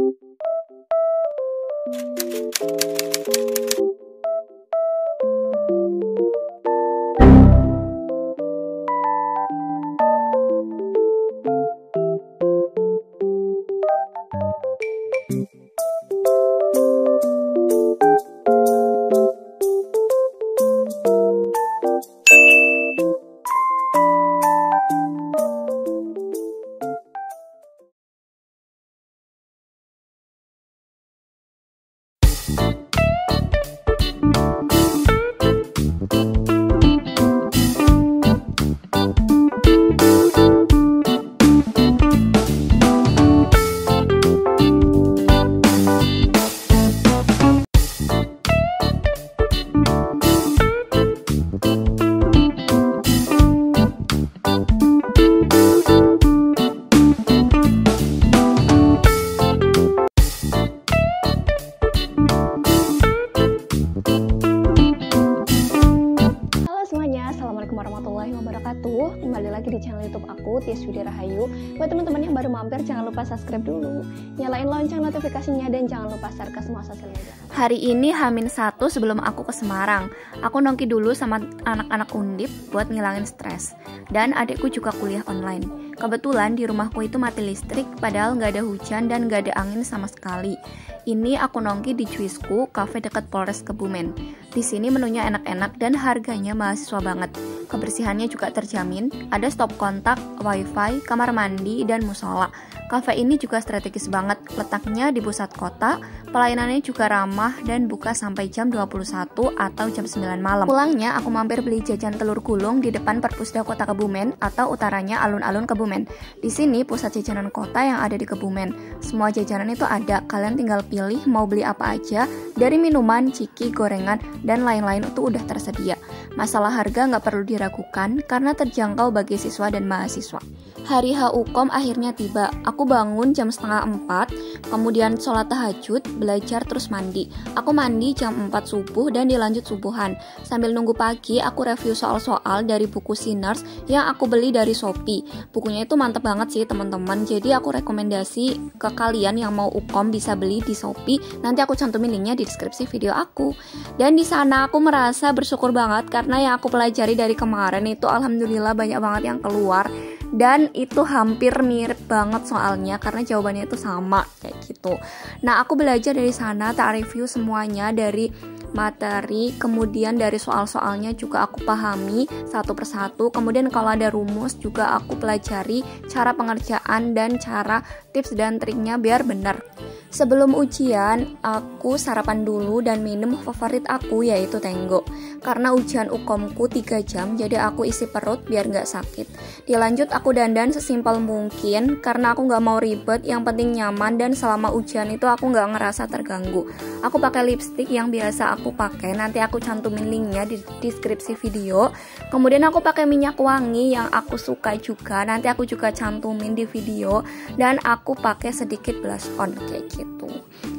Thank you. Widi Rahayu Buat teman-teman yang baru mampir jangan lupa subscribe dulu. Nyalain lonceng notifikasinya dan jangan lupa share ke semua sosial media. Hari ini Hamin satu sebelum aku ke Semarang. Aku nongki dulu sama anak-anak undip buat ngilangin stres. Dan adikku juga kuliah online. Kebetulan di rumahku itu mati listrik padahal nggak ada hujan dan nggak ada angin sama sekali. Ini aku nongki di Cuisku, cafe dekat Polres Kebumen. Di sini menunya enak-enak dan harganya mahasiswa banget. Kebersihannya juga terjamin, ada stop kontak, wifi, kamar mandi, dan musola. Cafe ini juga strategis banget, letaknya di pusat kota, pelayanannya juga ramah dan buka sampai jam 21 atau jam 9 malam. Pulangnya aku mampir beli jajan telur gulung di depan Perpusda Kota Kebumen atau utaranya alun-alun Kebumen. Di sini pusat jajanan kota yang ada di Kebumen. Semua jajanan itu ada, kalian tinggal pilih mau beli apa aja, dari minuman, ciki, gorengan, dan lain-lain itu udah tersedia. Masalah harga nggak perlu diragukan karena terjangkau bagi siswa dan mahasiswa. Hari HUKOM akhirnya tiba. Aku bangun jam setengah empat, kemudian sholat tahajud, belajar terus mandi. Aku mandi jam 4 subuh dan dilanjut subuhan. Sambil nunggu pagi, aku review soal-soal dari buku Sinners yang aku beli dari Shopee. Bukunya itu mantep banget sih teman-teman. Jadi aku rekomendasi ke kalian yang mau UKOM bisa beli di Shopee. Nanti aku cantumin linknya di deskripsi video aku. Dan di sana aku merasa bersyukur banget karena yang aku pelajari dari kemarin itu alhamdulillah banyak banget yang keluar dan itu hampir mirip banget soalnya karena jawabannya itu sama kayak gitu. Nah, aku belajar dari sana tak review semuanya dari materi, kemudian dari soal-soalnya juga aku pahami satu persatu. Kemudian kalau ada rumus juga aku pelajari cara pengerjaan dan cara tips dan triknya biar benar. Sebelum ujian, aku sarapan dulu dan minum favorit aku yaitu Tenggo. Karena ujian ukomku 3 jam, jadi aku isi perut biar nggak sakit. Dilanjut aku dandan sesimpel mungkin karena aku nggak mau ribet, yang penting nyaman dan selama ujian itu aku nggak ngerasa terganggu. Aku pakai lipstick yang biasa aku pakai, nanti aku cantumin linknya di deskripsi video. Kemudian aku pakai minyak wangi yang aku suka juga, nanti aku juga cantumin di video. Dan aku pakai sedikit blush on kayak gitu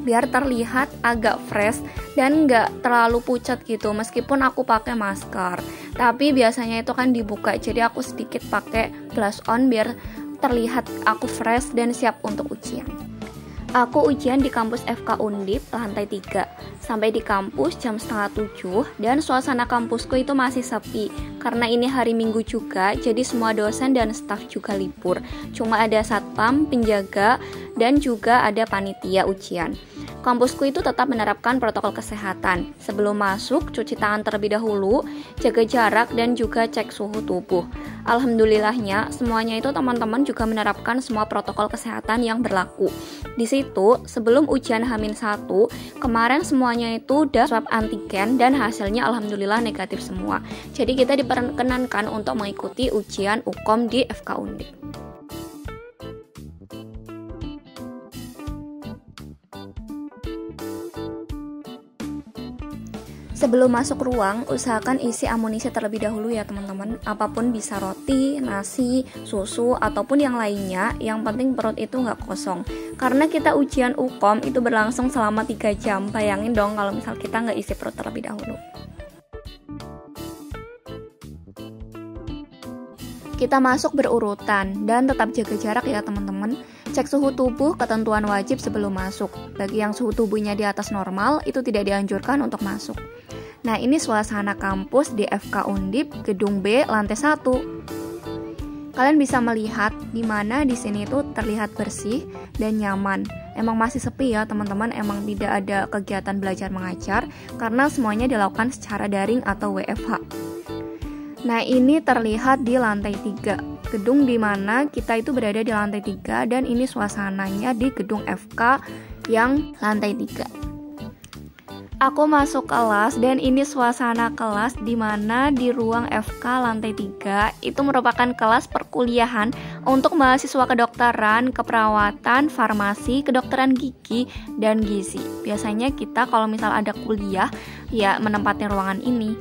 biar terlihat agak fresh dan nggak terlalu pucat gitu meskipun aku pakai masker tapi biasanya itu kan dibuka jadi aku sedikit pakai blush on biar terlihat aku fresh dan siap untuk ujian Aku ujian di kampus FK Undip lantai 3 Sampai di kampus jam setengah 7 Dan suasana kampusku itu masih sepi. Karena ini hari minggu juga Jadi semua dosen dan staf juga libur. Cuma ada satpam, penjaga Dan juga ada panitia ujian Kampusku itu tetap menerapkan protokol kesehatan. Sebelum masuk, cuci tangan terlebih dahulu, jaga jarak, dan juga cek suhu tubuh. Alhamdulillahnya, semuanya itu teman-teman juga menerapkan semua protokol kesehatan yang berlaku. Di situ, sebelum ujian Hamin 1, kemarin semuanya itu udah swab antigen dan hasilnya alhamdulillah negatif semua. Jadi kita diperkenankan untuk mengikuti ujian UKOM di FK Undip. Sebelum masuk ruang, usahakan isi amunisi terlebih dahulu ya teman-teman. Apa pun bisa roti, nasi, susu, ataupun yang lainnya. Yang penting perut itu nggak kosong. Karena kita ujian UKOM itu berlangsung selama 3 jam. Bayangin dong kalau misal kita nggak isi perut terlebih dahulu. Kita masuk berurutan dan tetap jaga jarak ya teman-teman. Cek suhu tubuh ketentuan wajib sebelum masuk. Bagi yang suhu tubuhnya di atas normal, itu tidak dianjurkan untuk masuk. Nah, ini suasana kampus di FK Undip, gedung B, lantai 1. Kalian bisa melihat di mana di sini itu terlihat bersih dan nyaman. Emang masih sepi ya, teman-teman. Emang tidak ada kegiatan belajar mengajar karena semuanya dilakukan secara daring atau WFH. Nah, ini terlihat di lantai 3 gedung di mana kita itu berada di lantai 3 dan ini suasananya di gedung FK yang lantai 3. Aku masuk kelas dan ini suasana kelas di mana di ruang FK lantai 3 itu merupakan kelas perkuliahan untuk mahasiswa kedokteran, keperawatan, farmasi, kedokteran gigi, dan gizi. Biasanya kita kalau misal ada kuliah ya menempati ruangan ini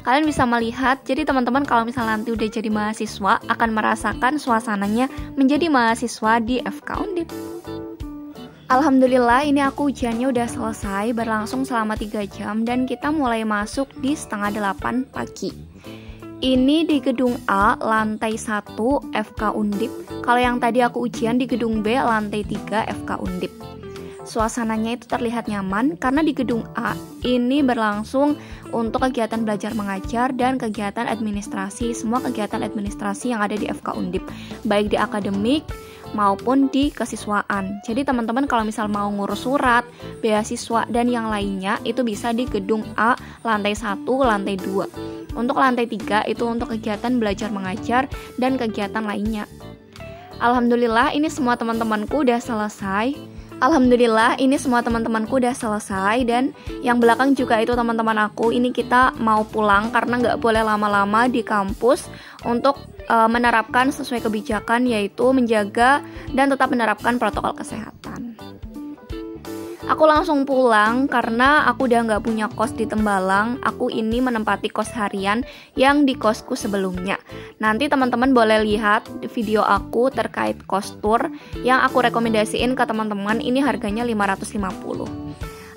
kalian bisa melihat jadi teman-teman kalau misalnya nanti udah jadi mahasiswa akan merasakan suasananya menjadi mahasiswa di FK Undip Alhamdulillah ini aku ujiannya udah selesai berlangsung selama 3 jam dan kita mulai masuk di setengah 8 pagi. Ini di gedung A lantai 1 FK Undip. Kalau yang tadi aku ujian di gedung B lantai 3 FK Undip. Suasananya itu terlihat nyaman karena di gedung A ini berlangsung untuk kegiatan belajar mengajar dan kegiatan administrasi, semua kegiatan administrasi yang ada di FK Undip, baik di akademik maupun di kesiswaan. Jadi teman-teman kalau misal mau ngurus surat, beasiswa dan yang lainnya itu bisa di gedung A lantai 1, lantai 2. Untuk lantai 3 itu untuk kegiatan belajar mengajar dan kegiatan lainnya. Alhamdulillah ini semua teman-temanku udah selesai. Alhamdulillah ini semua teman-temanku udah selesai dan yang belakang juga itu teman-teman aku ini kita mau pulang karena nggak boleh lama-lama di kampus untuk uh, menerapkan sesuai kebijakan yaitu menjaga dan tetap menerapkan protokol kesehatan. Aku langsung pulang karena aku udah nggak punya kos di Tembalang. Aku ini menempati kos harian yang di kosku sebelumnya. Nanti teman-teman boleh lihat video aku terkait kos tour yang aku rekomendasiin ke teman-teman. Ini harganya 550.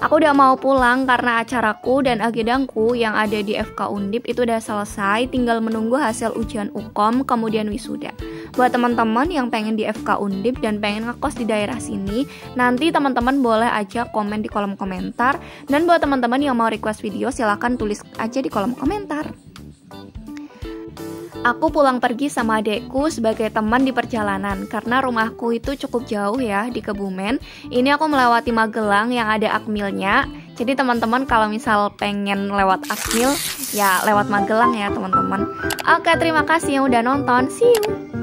Aku udah mau pulang karena acaraku dan agendangku yang ada di FK Undip itu udah selesai, tinggal menunggu hasil ujian UKOM kemudian wisuda. Buat teman-teman yang pengen di FK Undip dan pengen ngekos di daerah sini, nanti teman-teman boleh aja komen di kolom komentar. Dan buat teman-teman yang mau request video, silahkan tulis aja di kolom komentar. Aku pulang pergi sama adekku sebagai teman di perjalanan karena rumahku itu cukup jauh ya di Kebumen. Ini aku melewati Magelang yang ada Akmilnya. Jadi teman-teman kalau misal pengen lewat Akmil ya lewat Magelang ya teman-teman. Oke, terima kasih yang udah nonton. See you.